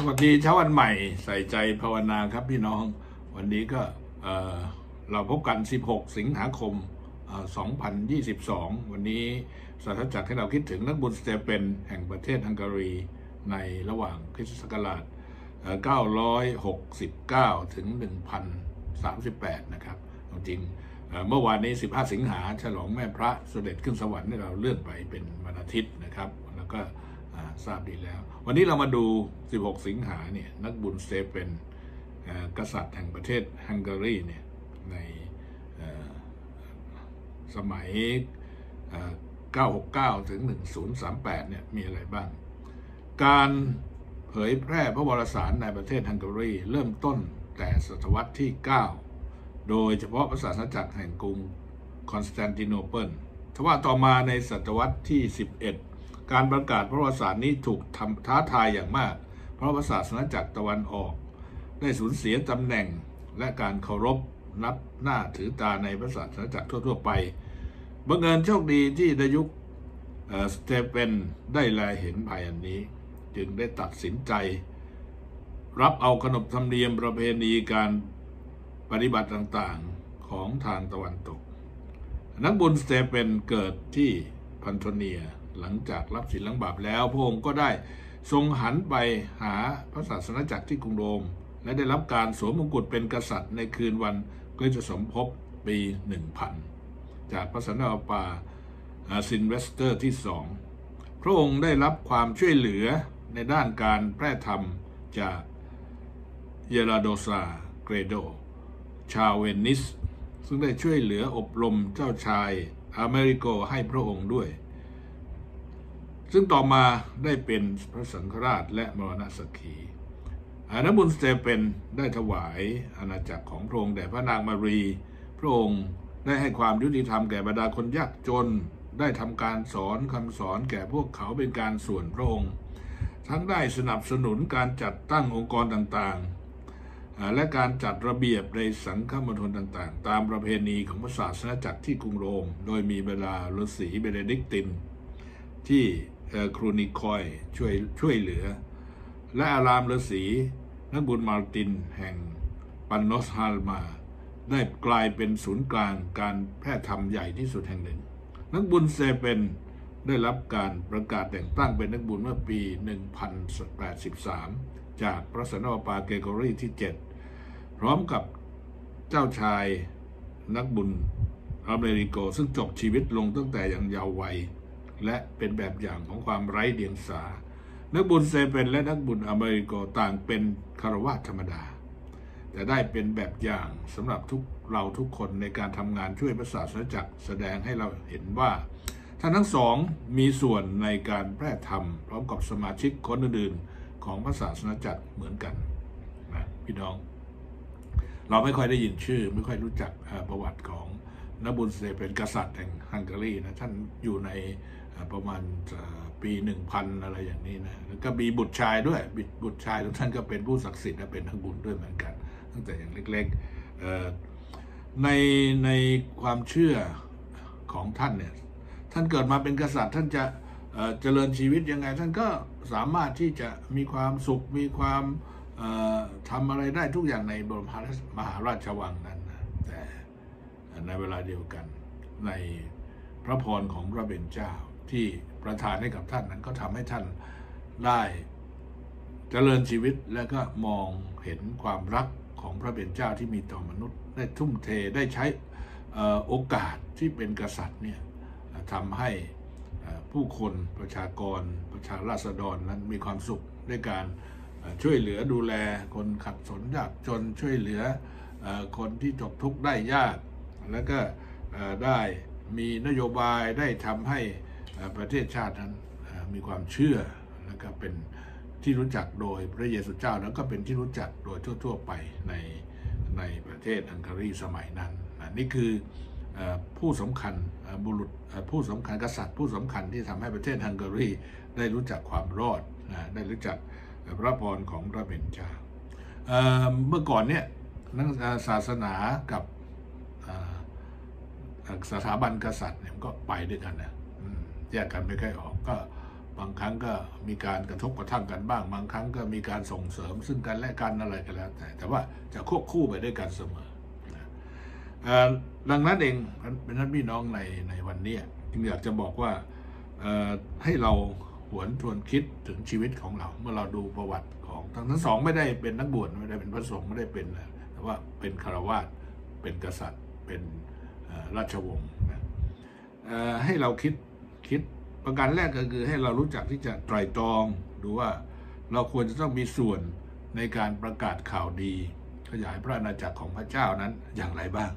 สวัสดีเช้าวันใหม่ใส่ใจภาวนาครับพี่น้อง วันนี้ก็เเราพบกัน 16 สิงหาคม 2022 วันนี้สาธจักรให้เราคิดถึงนักบุญสเตเปนแห่งประเทศฮังการีในระหว่างคริสตศักราช 969 ถึง 1038 นะครับจริงเเมื่อวานนี้ 15 สิงหาฉลองแม่พระเสด็จขึ้นสวรรค์ให้เราเลื่อนไปเป็นวันอาทิตย์นะครับ แล้วก็ ทราบดีแล้ว วันนี้เรามาดู 16 สิงหาเนี่ยนักบุญสเตเปนกษัตริย์แห่งประเทศฮังการีเนี่ยในสมัย 969 ถึง 1038 เนี่ยมีอะไรบ้าง การเผยแพร่พระวรสารในประเทศฮังการีเริ่มต้นแต่ศตวรรษที่ 9 โดยเฉพาะพระศาสนาจักรแห่งกรุงคอนสแตนติโนเปิลทว่าต่อมาในศตวรรษที่ 11 การประกาศพระวรสารนี้ถูกทำท้าทายอย่างมาก เพราะพระศาสนาจักรตะวันออก ได้สูญเสียตำแหน่งและการเคารพนับหน้าถือตาในพระศาสนาจักรทั่ว ๆ ไปบังเอิญโชคดีที่ในยุคสเตเปนได้แลเห็นภัยอันนี้ จึงได้ตัดสินใจ รับเอาขนบธรรมเนียมประเพณีการปฏิบัติต่างๆของทางตะวันตก นักบุญสเตเฟนเกิดที่พันโนเนีย หลังจากรับศีลล้างบาปแล้ว พระองค์ก็ได้ทรงหันไปหาพระศาสนจักรที่กรุงโรม และได้รับการสวมมงกุฎเป็นกษัตริย์ในคืนวันคริสตสมภพปี 1000 จากพระสันตะปาปาซิลเวสเตอร์ที่สองพระองค์ได้รับความช่วยเหลือในด้านการแพร่ธรรมจากเยลาโดซาเกรโด ชาวเวนิส ซึ่งได้ช่วยเหลืออบรมเจ้าชายอเมริโกให้พระองค์ด้วย ซึ่งต่อมาได้เป็นพระสังฆราชและมรณสกขีอาณบุญสเตเปนได้ถวายอาณาจักรของพระองค์แด่พระนางมารี พระองค์ได้ให้ความยุติธรรมแก่บรรดาคนยากจน ได้ทำการสอนคำสอนแก่พวกเขาเป็นการส่วนพระองค์ ทั้งได้สนับสนุนการจัดตั้งองค์กรต่างๆ และการจัดระเบียบในสังฆมณฑลต่างๆ ตามประเพณีของพระศาสนาจักรที่กรุงโรม โดยมีเวลาฤาษีเบเนดิกตินที่ ครูนิคอยช่วยช่วยเหลือ และอารามฤาษีนักบุญมาร์ตินแห่งปันโนสฮาลมา ได้กลายเป็นศูนย์กลางการแพร่ธรรมใหญ่ที่สุดแห่งหนึ่ง นักบุญเซเปนได้รับการประกาศแต่งตั้งเป็นนักบุญเมื่อปี 1083 จากพระสนตะปาเกโกรีที่ 7 พร้อมกับเจ้าชายนักบุญอเมริโกซึ่งจบชีวิตลงตั้งแต่ยังเยาว์วัย และเป็นแบบอย่างของความไร้เดียงสา นักบุญเซเปนและนักบุญอเมริกต่างเป็นคารวะธรรมดา แต่ได้เป็นแบบอย่างสำหรับทุกเราทุกคนในการทำงานช่วยพระศาสนาจักรแสดงให้เราเห็นว่าท่านทั้งสองมีส่วนในการแพร่ธรรม พร้อมกับสมาชิกคนอื่นๆของพระศาสนาจักรเหมือนกันนะพี่น้อง เราไม่ค่อยได้ยินชื่อ ไม่ค่อยรู้จักประวัติของ นบุญเซเป็นกษัตริย์แห่งฮังการีนะท่านอยู่ในประมาณปีหนึ่งพันอะไรอย่างนี้นะแล้วก็มีบุตรชายด้วยบุตรชายทุกท่านก็เป็นผู้ศักดิ์สิทธิ์และเป็นทั้งบุญด้วยเหมือนกัน ตั้งแต่อย่างเล็กๆในในความเชื่อของท่านเนี่ยท่านเกิดมาเป็นกษัตริย์ท่านจะเอ่อเจริญชีวิตยังไง ท่านก็สามารถที่จะมีความสุขมีความเอ่อทำอะไรได้ทุกอย่างในบรมมหาราชวังนั้น ในเวลาเดียวกัน ในพระพรของพระเบญเจ้าที่ประทานให้กับท่านนั้นก็ทำให้ท่านได้เจริญชีวิตและก็มองเห็นความรักของพระเบญเจ้าที่มีต่อมนุษย์ ได้ทุ่มเทได้ใช้โอกาสที่เป็นกษัตริย์เนี่ยทำให้ผู้คนประชากรประชาราษฎรนั้นมีความสุขด้วยการช่วยเหลือดูแลคนขัดสนยากจนช่วยเหลือเอ่อคนที่ตกทุกข์ได้ยาก แล้วก็ได้มีนโยบายได้ทำให้ประเทศชาตินั้นมีความเชื่อแล้วก็เป็นที่รู้จักโดยพระเยซูเจ้าแล้วก็เป็นที่รู้จักโดยทั่ว ๆ ไปในในประเทศฮังการีสมัยนั้นนะนี่คืออผู้สำคัญบุรุษผู้สำคัญกษัตริย์ ผู้สำคัญที่ทำให้ประเทศฮังการีได้รู้จักความรอดนะได้รู้จักพระพรของพระเบญจาเอ่อเมื่อก่อนเนี่ยนักศาสนากับ สถาบันกษัตริย์เนี่ยมันก็ไปด้วยกันนะแยกกันไม่ค่อยออกก็บางครั้งก็มีการกระทบกระทั่งกันบ้าง บางครั้งก็มีการส่งเสริมซึ่งกันและกันอะไรก็แล้วแต่แต่ว่าจะควบคู่ไปด้วยกันเสมอดังนั้นเองเป็นท่านพี่น้องในในวันนี้จึงอยากจะบอกว่าให้เราหวนทวนคิดถึงชีวิตของเรา เมื่อเราดูประวัติของทั้งทั้งสองไม่ได้เป็นนักบวชไม่ได้เป็นพระสงฆ์ไม่ได้เป็นแต่ว่าเป็นคารวาสเป็นกษัตริย์เป็น ราชวงศ์นะให้เราคิดคิดประการแรกก็คือให้เรารู้จักที่จะไตรตรองดูว่าเราควรจะต้องมีส่วนในการประกาศข่าวดี ขยายพระอาณาจักรของพระเจ้านั้นอย่างไรบ้าง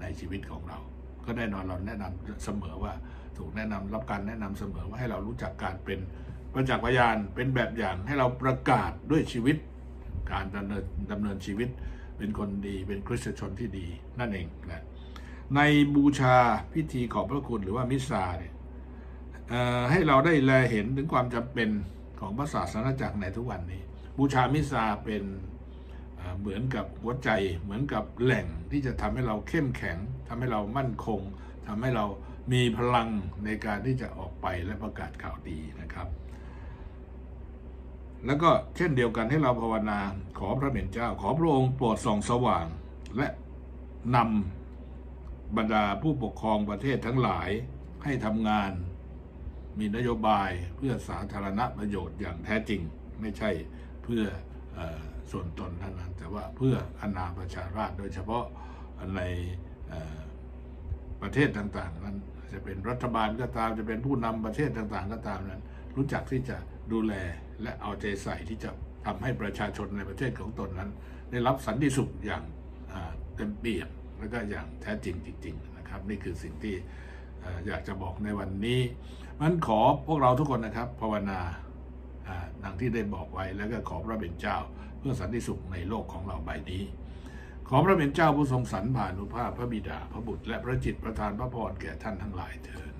ในชีวิตของเรา ก็แน่นอนเราแนะนำเสมอว่าถูกแนะนำรับการแนะนำเสมอว่าให้เรารู้จักการเป็นประจักษ์พยานเป็นแบบอย่างให้เราประกาศด้วยชีวิต การดำเนินดำเนินชีวิต เป็นคนดีเป็นคริสเตชนที่ดีนั่นเองนะ ในบูชาพิธีขอบพระคุณหรือว่ามิสซาเนี่ยให้เราได้แลเห็นถึงความจำเป็นของพระศาสนาจักรในทุกวันนี้ บูชามิสซาเป็นเหมือนกับหัวใจเหมือนกับแหล่งที่จะทำให้เราเข้มแข็งทำให้เรามั่นคงทำให้เรามีพลังในการที่จะออกไปและประกาศข่าวดีนะครับ แล้วก็เช่นเดียวกันให้เราภาวนาขอพระเห็นเจ้า ขอพระองค์โปรดส่องสว่าง และนำ บรรดาผู้ปกครองประเทศทั้งหลายให้ทำงาน มีนโยบายเพื่อสาธารณประโยชน์อย่างแท้จริง ไม่ใช่เพื่อออส่วนตนเท่านั้น แต่ว่าเพื่ออนาประชาราษฎร์โดยเฉพาะในประเทศต่างๆ นั้นจะเป็นรัฐบาลก็ตามจะเป็นผู้นำประเทศต่างๆ ก็ตามนั้น รู้จักที่จะดูแลและเอาใจใส่ที่จะทำให้ประชาชนในประเทศของตนนั้น ได้รับสันติสุขอย่างเต็มเปี่ยม และก็อย่างแท้จริงจริงๆนะครับ นี่คือสิ่งที่อยากจะบอกในวันนี้มันขอพวกเราทุกคนนะครับภาวนาดังที่ได้บอกไว้แล้วก็ขอพระเป็นเจ้า เพื่อสันติสุขในโลกของเราใบนี้ ขอพระเป็นเจ้าผู้ทรงสรรผ่านุภาพพระบิดาพระบุตร และพระจิตประทานพระพรแก่ท่านทั้งหลายเถิด